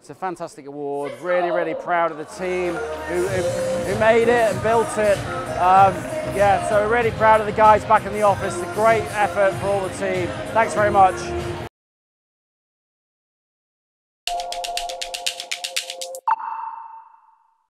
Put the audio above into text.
It's a fantastic award. Really, really proud of the team who, who, who made it and built it. Um, yeah, so really proud of the guys back in the office. The great effort for all the team. Thanks very much.